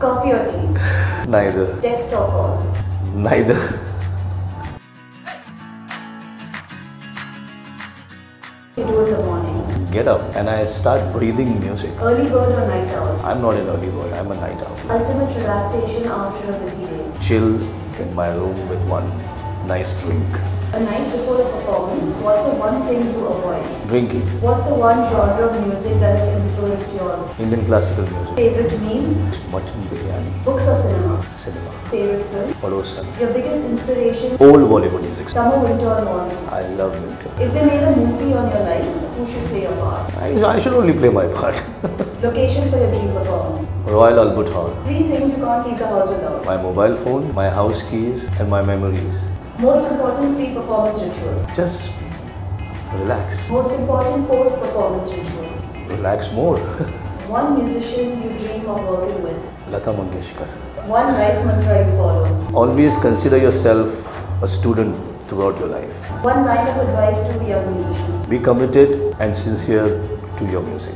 Coffee or tea? Neither. Text or call? Neither. You do in the morning? Get up and I start breathing music. Early bird or night owl? I'm not an early bird, I'm a night owl. Ultimate relaxation after a busy day? Chill in my room with one nice drink. A night before a performance, what's the one thing you avoid? Drinking. What's the one genre of music that has influenced yours? Indian classical music. Favorite meal? Mutton biryani. Books or cinema? Cinema. Favorite film? Padosan. Your biggest inspiration? Old Bollywood music. Summer, winter or monsoon? I love winter. If they made a movie on your life, who should play a part? I, I should only play my part. Location for your dream performance? Royal Albert Hall. Three things you can't leave the house without. My mobile phone, my house keys, and my memories. Most important pre-performance ritual. Just relax. Most important post-performance ritual. Relax more. One musician you dream of working with. Lata Mangeshkar. One life mantra you follow. Always consider yourself a student throughout your life. One line of advice to young musicians. Be committed and sincere to your music.